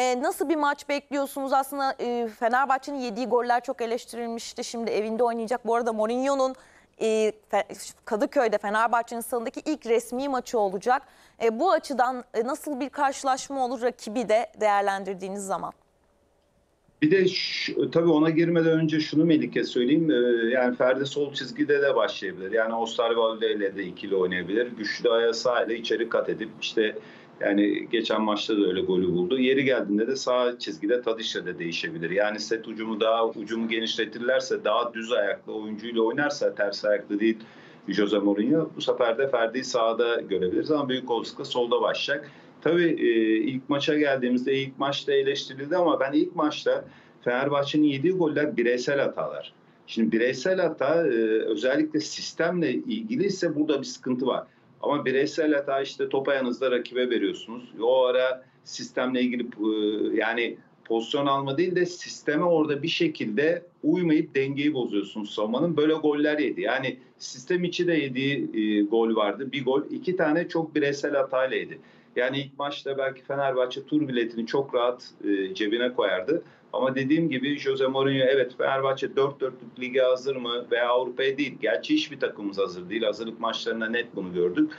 E, nasıl bir maç bekliyorsunuz? Aslında e, Fenerbahçe'nin yediği goller çok eleştirilmişti. Şimdi evinde oynayacak. Bu arada Mourinho'nun e, Kadıköy'de Fenerbahçe'nin sahadaki ilk resmi maçı olacak. E, bu açıdan e, nasıl bir karşılaşma olur rakibi de değerlendirdiğiniz zaman? Bir de şu, tabii ona girmeden önce şunu Melike söyleyeyim. Ee, yani Ferdi sol çizgide de başlayabilir. Yani Osterwolde ile de ikili oynayabilir. Güçlü ayağı sağ ile içeri kat edip işte yani geçen maçta da öyle golü buldu. Yeri geldiğinde de sağ çizgide Tadiş'le de değişebilir. Yani set ucumu daha ucumu genişletirlerse daha düz ayaklı oyuncuyla oynarsa ters ayaklı değil Jose Mourinho bu sefer de Ferdi'yi sağda görebiliriz ama büyük olasılıkla solda başlayacak. Tabii e, ilk maça geldiğimizde ilk maçta eleştirildi ama ben ilk maçta Fenerbahçe'nin yediği goller bireysel hatalar. Şimdi bireysel hata e, özellikle sistemle ilgili ise burada bir sıkıntı var. Ama bireysel hata işte top ayağınızda rakibe veriyorsunuz. O ara sistemle ilgili e, yani pozisyon alma değil de sisteme orada bir şekilde uymayıp dengeyi bozuyorsunuz savunmanın. Böyle goller yedi. Yani sistem içi de yediği gol vardı. Bir gol. iki tane çok bireysel hatayla yedi. Yani ilk maçta belki Fenerbahçe tur biletini çok rahat e, cebine koyardı. Ama dediğim gibi Jose Mourinho evet Fenerbahçe 4 dörtlük lige hazır mı veya Avrupa'ya değil. Gerçi hiçbir takımımız hazır değil. Hazırlık maçlarında net bunu gördük.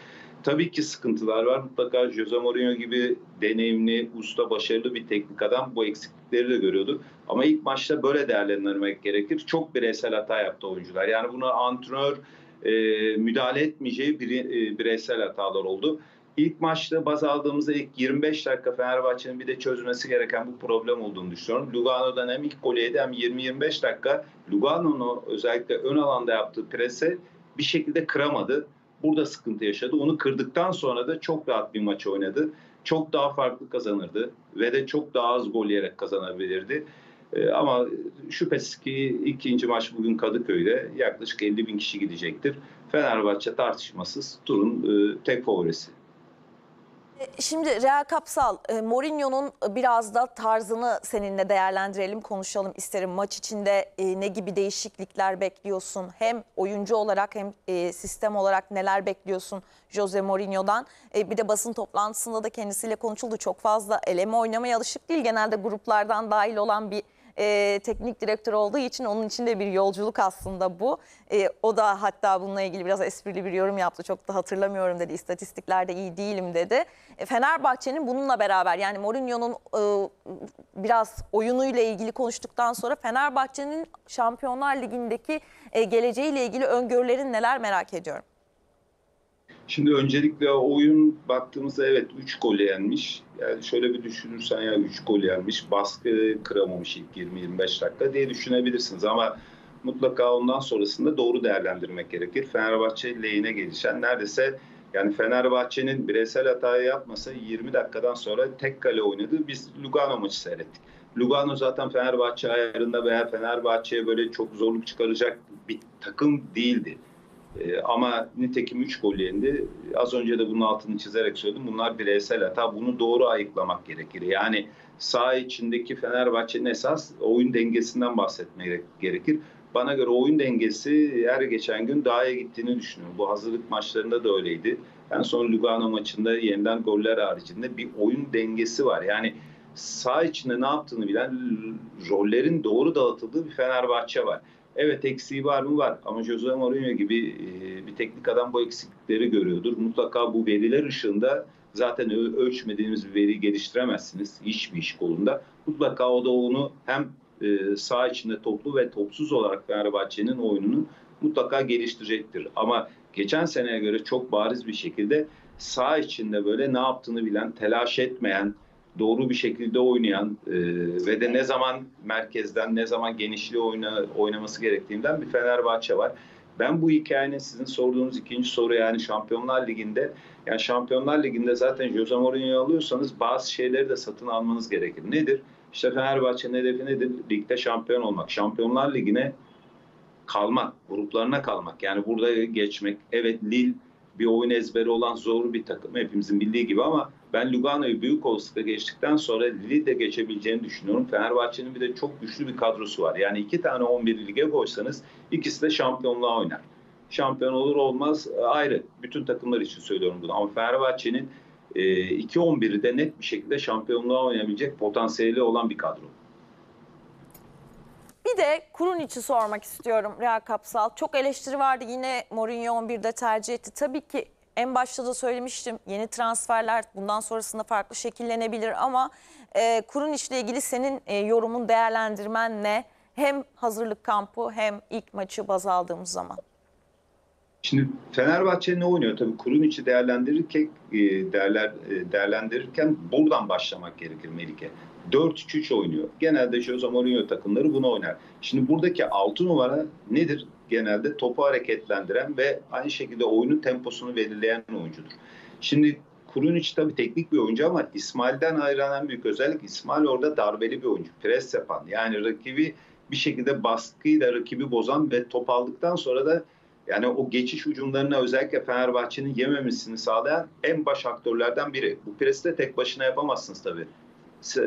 Tabii ki sıkıntılar var. Mutlaka Jose Mourinho gibi deneyimli, usta, başarılı bir teknik adam bu eksiklikleri de görüyordu. Ama ilk maçta böyle değerlendirmek gerekir. Çok bireysel hata yaptı oyuncular. Yani buna antrenör e, müdahale etmeyeceği bire, e, bireysel hatalar oldu. İlk maçta baz aldığımızda ilk 25 dakika Fenerbahçe'nin bir de çözmesi gereken bu problem olduğunu düşünüyorum. Lugano'dan hem ilk golü yedi hem 20-25 dakika Lugano'nun özellikle ön alanda yaptığı prese bir şekilde kıramadı. Burada sıkıntı yaşadı. Onu kırdıktan sonra da çok rahat bir maç oynadı. Çok daha farklı kazanırdı ve de çok daha az gol yiyerek kazanabilirdi. Ee, ama şüphesiz ki ikinci maç bugün Kadıköy'de yaklaşık 50 bin kişi gidecektir. Fenerbahçe tartışmasız turun e, tek favorisi. E, Şimdi Real Kapsal, e, Mourinho'nun biraz da tarzını seninle değerlendirelim, konuşalım isterim. Maç içinde e, ne gibi değişiklikler bekliyorsun? Hem oyuncu olarak hem sistem olarak neler bekliyorsun Jose Mourinho'dan? Bir de basın toplantısında da kendisiyle konuşuldu. Çok fazla eleme oynamaya alışık değil. Genelde gruplardan dahil olan bir e, teknik direktör olduğu için onun için de bir yolculuk aslında bu. E, o da hatta bununla ilgili biraz esprili bir yorum yaptı. Çok da hatırlamıyorum dedi. İstatistiklerde iyi değilim dedi. E, Fenerbahçe'nin bununla beraber yani Mourinho'nun e, biraz oyunuyla ilgili konuştuktan sonra Fenerbahçe'nin Şampiyonlar Ligi'ndeki e, geleceğiyle ilgili öngörülerin neler merak ediyorum. Şimdi öncelikle oyun baktığımızda evet 3 gol yenmiş. Yani şöyle bir düşünürsen ya 3 gol yenmiş, baskı kıramamış ilk 20-25 dakika diye düşünebilirsiniz. Ama mutlaka ondan sonrasında doğru değerlendirmek gerekir. Fenerbahçe lehine gelişen neredeyse yani Fenerbahçe'nin bireysel hatayı yapmasa 20 dakikadan sonra tek kale oynadı. Biz Lugano maçı seyrettik. Lugano zaten Fenerbahçe ayarında veya Fenerbahçe'ye böyle çok zorluk çıkaracak bir takım değildi. Ee, ama nitekim 3 gol yendi. Az önce de bunun altını çizerek söyledim. Bunlar bireysel hata. Bunu doğru ayıklamak gerekir. Yani sağ içindeki Fenerbahçe'nin esas oyun dengesinden bahsetmek gerekir. Bana göre oyun dengesi her geçen gün daha iyi gittiğini düşünüyorum. Bu hazırlık maçlarında da öyleydi. En son Lugano maçında yeniden goller haricinde bir oyun dengesi var. Yani sağ içinde ne yaptığını bilen rollerin doğru dağıtıldığı bir Fenerbahçe var. Evet eksiği var mı? Var. Ama Jose Mourinho gibi e, bir teknik adam bu eksiklikleri görüyordur. Mutlaka bu veriler ışığında zaten ö- ölçmediğiniz bir veriyi geliştiremezsiniz hiçbir iş kolunda. Mutlaka o da onu hem e, sağ içinde toplu ve topsuz olarak Fenerbahçe'nin oyununu mutlaka geliştirecektir. Ama geçen seneye göre çok bariz bir şekilde sağ içinde böyle ne yaptığını bilen, telaş etmeyen, doğru bir şekilde oynayan e, ve de ne zaman merkezden ne zaman genişliği oyna, oynaması gerektiğinden bir Fenerbahçe var. Ben bu hikayenin sizin sorduğunuz ikinci soru yani Şampiyonlar Ligi'nde yani Şampiyonlar Ligi'nde zaten Jose Mourinho'yu alıyorsanız bazı şeyleri de satın almanız gerekir. Nedir? İşte Fenerbahçe'nin hedefi nedir? Ligde şampiyon olmak. Şampiyonlar Ligi'ne kalmak, gruplarına kalmak. Yani burada geçmek. Evet Lille bir oyun ezberi olan zor bir takım. Hepimizin bildiği gibi ama ben Lugano'yu büyük olasılıkla geçtikten sonra Lille de geçebileceğini düşünüyorum. Fenerbahçe'nin bir de çok güçlü bir kadrosu var. Yani iki tane 11 lige koysanız ikisi de şampiyonluğa oynar. Şampiyon olur olmaz ayrı. Bütün takımlar için söylüyorum bunu. Ama Fenerbahçe'nin e, 2-11'i de net bir şekilde şampiyonluğa oynayabilecek potansiyeli olan bir kadro. Bir de Kuruniç'i sormak istiyorum Real Kapsal. Çok eleştiri vardı yine Mourinho 11'de tercih etti. Tabii ki en başta da söylemiştim yeni transferler bundan sonrasında farklı şekillenebilir ama e, Kuruniç'le ilgili senin e, yorumun değerlendirmen ne? Hem hazırlık kampı hem ilk maçı baz aldığımız zaman. Şimdi Fenerbahçe ne oynuyor? Tabii Kuruniç'i değerlendirirken e, değerler e, değerlendirirken buradan başlamak gerekir Melike. 4-3-3 oynuyor. Genelde Jose Mourinho takımları bunu oynar. Şimdi buradaki 6 numara nedir? Genelde topu hareketlendiren ve aynı şekilde oyunun temposunu belirleyen oyuncudur. Şimdi Kurunic tabii teknik bir oyuncu ama İsmail'den ayıran en büyük özellik İsmail orada darbeli bir oyuncu. Pres yapan yani rakibi bir şekilde baskıyla rakibi bozan ve top aldıktan sonra da yani o geçiş ucumlarına özellikle Fenerbahçe'nin yememesini sağlayan en baş aktörlerden biri. Bu presi de tek başına yapamazsınız tabii.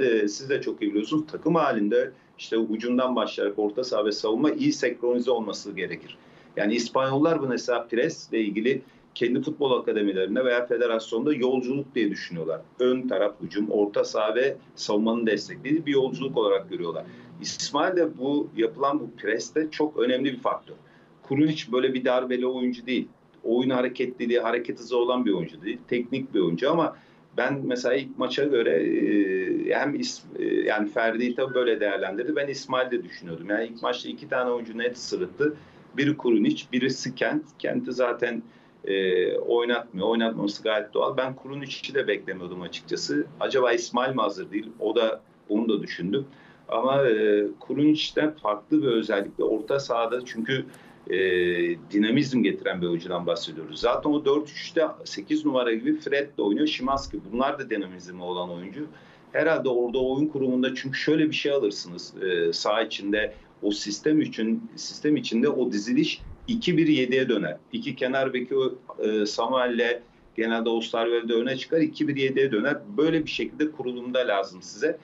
e, Siz de çok iyi biliyorsunuz. Takım halinde işte ucundan başlayarak orta saha ve savunma iyi senkronize olması gerekir. Yani İspanyollar bu mesela presle ilgili kendi futbol akademilerinde veya federasyonda yolculuk diye düşünüyorlar. Ön taraf hücum, orta saha ve savunmanın desteklediği bir yolculuk olarak görüyorlar. İsmail de bu yapılan bu preste çok önemli bir faktör. Kurunic böyle bir darbeli oyuncu değil. Oyun hareketliliği, hareket hızı olan bir oyuncu değil. Teknik bir oyuncu ama ben mesela ilk maça göre e, hem is, e, yani Ferdi'yi tabii böyle değerlendirdi. Ben İsmail de düşünüyordum. Yani ilk maçta iki tane oyuncu net sırıttı. Biri Kurunic, birisi Kent. Kent'i zaten e, oynatmıyor. Oynatmaması gayet doğal. Ben Kurunic'i de beklemiyordum açıkçası. Acaba İsmail mi hazır değil? O da onu da düşündüm. Ama e, Kurunic'ten farklı bir özellikle orta sahada çünkü e, dinamizm getiren bir oyuncudan bahsediyoruz. Zaten o 4-3'te 8 numara gibi Fred de oynuyor, Şimanski. Bunlar da dinamizmi olan oyuncu. Herhalde orada oyun kurumunda çünkü şöyle bir şey alırsınız e, saha içinde o sistem için sistem içinde o diziliş 2-1-7'ye döner. İki kenar beki e, Samuel'le genelde Osterwelde öne çıkar 2-1-7'ye döner. Böyle bir şekilde kurulumda lazım size.